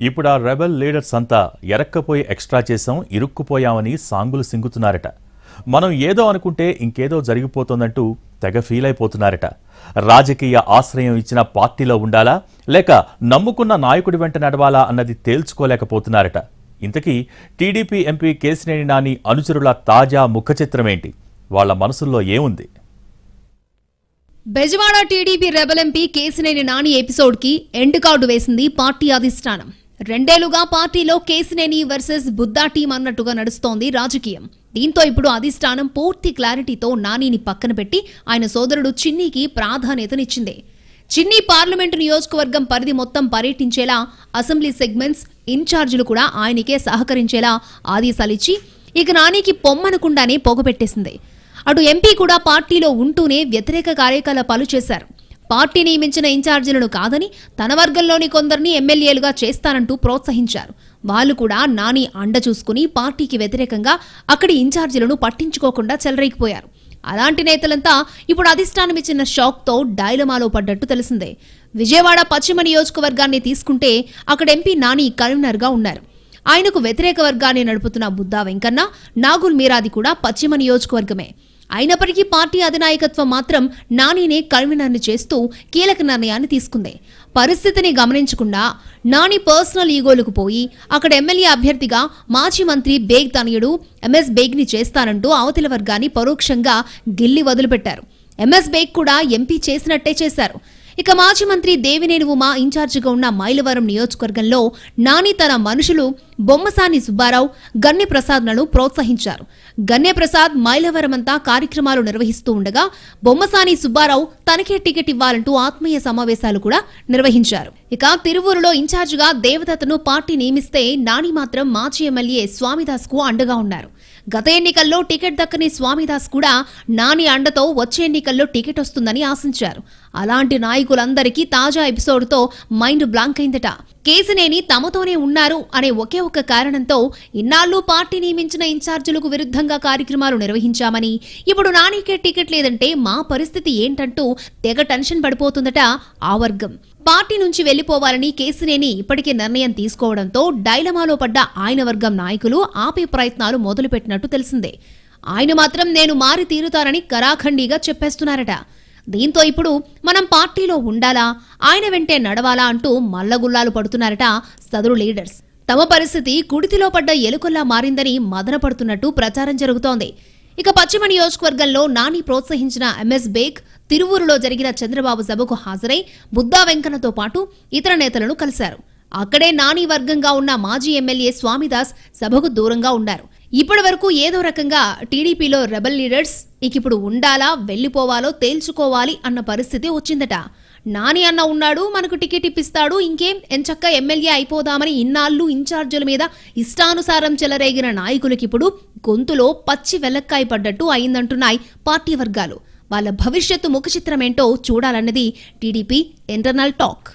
ఇప్పుడు ఆ rebel leaders అంతా ఎరక్కపోయి ఎక్స్ట్రా చేసాం ఇరుక్కుపోయామని సాంగులు సింగుతున్నారట. మనం ఏదో అనుకుంటే ఇంకేదో జరిగిపోతోందంటూ తెగ ఫీల్ అయిపోతున్నారట రాజకీయ ఆశ్రయం ఇచ్చిన పార్టీలో ఉండాలా లేక నమ్ముకున్న నాయకుడి వెంట నడవాలా అన్నది తేల్చుకోలేకపోతున్నారట. ఇంతకీ టీడీపీ ఎంపీ కేసినేని నాని అనుచరుల తాజా ముఖ చిత్రమేంటి? వాళ్ళ మనసుల్లో ఏముంది? Bezawada TDP rebel MP Kesineni Nani ఎపిసోడ్కి end card వేసింది పార్టీ అధిష్టానం. రెండేళ్ళుగా పార్టీలో కేసినేని వర్సెస్ బుద్ధా టీం అన్నట్టుగా నడుస్తోంది రాజకీయం. దీంతో ఇప్పుడు అధిష్టానం పూర్తి క్లారిటీతో నానిని పక్కన పెట్టి ఆయన సోదరుడు చిన్నీకి ప్రాధాన్యతనిచ్చింది. చిన్ని పార్లమెంటు నియోజకవర్గం పరిధి మొత్తం పర్యటించేలా అసెంబ్లీ సెగ్మెంట్స్ ఇన్ఛార్జీలు కూడా ఆయనకే సహకరించేలా ఆదేశాలిచ్చి ఇక నానికి పొమ్మనకుండానే పొగపెట్టేసింది అటు ఎంపీ కూడా పార్టీలో ఉంటూనే వ్యతిరేక కార్యకలాపాలు చేశారు. పార్టీ నియమించిన ఇన్ఛార్జీలను కాదని తన వర్గంలోని కొందరిని ఎమ్మెల్యేలుగా చేస్తానంటూ ప్రోత్సహించారు. వాళ్ళు కూడా నాని అండ చూసుకుని పార్టీకి వ్యతిరేకంగా అక్కడి ఇన్ఛార్జీలను పట్టించుకోకుండా చెలరేగిపోయారు. అలాంటి నేతలంతా ఇప్పుడు అధిష్టానం ఇచ్చిన షాక్తో డైలమాలో పడ్డట్టు తెలిసిందే. విజయవాడ పశ్చిమ నియోజకవర్గాన్ని తీసుకుంటే అక్కడ ఎంపీ నాని కన్వీనర్గా ఉన్నారు. ఆయనకు వ్యతిరేక వర్గాన్ని నడుపుతున్న బుద్దా వెంకన్న నాగుల్ మీరాది కూడా పశ్చిమ నియోజకవర్గమే. అయినప్పటికీ పార్టీ అధినాయకత్వం మాత్రం నానినే కన్వీనర్ని చేస్తూ కీలక నిర్ణయాన్ని తీసుకుంది. పరిస్థితిని గమనించకుండా నాని పర్సనల్ ఈగోలకు పోయి అక్కడ ఎమ్మెల్యే అభ్యర్థిగా మాజీ మంత్రి బేగ్ తనయుడు ఎంఎస్ బేగ్ని చేస్తానంటూ అవతల వర్గాన్ని పరోక్షంగా గిల్లి వదిలిపెట్టారు. ఎంఎస్ బేగ్ కూడా ఎంపీ చేసినట్టే చేశారు. ఇక మాజీ మంత్రి దేవినేని ఉమా ఇన్ఛార్జిగా ఉన్న మైలవరం నియోజకవర్గంలో నాని తన మనుషులు బొమ్మసాని సుబ్బారావు గన్నె ప్రసాద్లను ప్రోత్సహించారు. గన్నె ప్రసాద్ మైలవరమంతా కార్యక్రమాలు నిర్వహిస్తూ ఉండగా బొమ్మసాని సుబ్బారావు తనకే టికెట్ ఇవ్వాలంటూ ఆత్మీయ సమావేశాలు కూడా నిర్వహించారు. ఇక తిరువూరులో ఇన్ఛార్జిగా దేవదత్తను పార్టీ నియమిస్తే నాని మాత్రం మాజీ ఎమ్మెల్యే స్వామిదాస్కు అండగా ఉన్నారు. గత ఎన్నికల్లో టికెట్ దక్కని స్వామిదాస్ కూడా నాని అండతో వచ్చే ఎన్నికల్లో టికెట్ వస్తుందని ఆశించారు. అలాంటి నాయకులందరికీ తాజా ఎపిసోడ్తో మైండ్ బ్లాంక్ అయిందట. కేసినేని తమతోనే ఉన్నారు అనే ఒకే ఒక్క కారణంతో ఇన్నాళ్ళు పార్టీ నియమించిన ఇన్ఛార్జీలకు విరుద్ధంగా కార్యక్రమాలు నిర్వహించామని. ఇప్పుడు నానికే టికెట్ లేదంటే మా పరిస్థితి ఏంటంటూ తెగ టెన్షన్ పడిపోతుందట ఆ వర్గం. పార్టీ నుంచి వెళ్ళిపోవాలని కేసినేని ఇప్పటికే నిర్ణయం తీసుకోవడంతో డైలమాలో పడ్డ ఆయన వర్గం నాయకులు ఆపే ప్రయత్నాలు మొదలుపెట్టినట్టు తెలిసిందే. ఆయన మాత్రం నేను మారి తీరుతానని కరాఖండిగా చెప్పేస్తున్నారట. దీంతో ఇప్పుడు మనం పార్టీలో ఉండాలా? ఆయన వెంటే నడవాలా అంటూ మల్లగుల్లాలు పడుతున్నారట సదరు లీడర్స్. తమ పరిస్థితి కుడితిలో పడ్డ ఎలుకల్లా మారిందని మదనపడుతున్నట్టు ప్రచారం జరుగుతోంది. ఇక పశ్చిమ నియోజకవర్గంలో నాని ప్రోత్సహించిన ఎంఎస్ బేగ్ తిరువూరులో జరిగిన చంద్రబాబు సభకు హాజరై బుద్దా వెంకన్నతో పాటు ఇతర నేతలను కలిశారు. అక్కడే నాని వర్గంగా ఉన్న మాజీ ఎమ్మెల్యే స్వామిదాస్ సభకు దూరంగా ఉన్నారు ఇప్పటి వరకు ఏదో రకంగా టీడీపీలో రెబల్ లీడర్స్ ఇకిప్పుడు ఉండాలా వెళ్ళిపోవాలో తేల్చుకోవాలి అన్న పరిస్థితి వచ్చిందట. నాని అన్న ఉన్నాడు మనకు టికెట్ ఇప్పిస్తాడు ఇంకేం? ఎంచక్క ఎమ్మెల్యే అయిపోదామని ఇన్నాళ్ళు ఇన్ఛార్జీల మీద ఇష్టానుసారం చెలరేగిన నాయకులకిప్పుడు గొంతులో పచ్చి వెలక్కాయ పడ్డట్టు అయిందంటున్నాయి పార్టీ వర్గాలు. వాళ్ళ భవిష్యత్తు ముఖచిత్రమేంటో చూడాలన్నది టీడీపీ ఇంటర్నల్ టాక్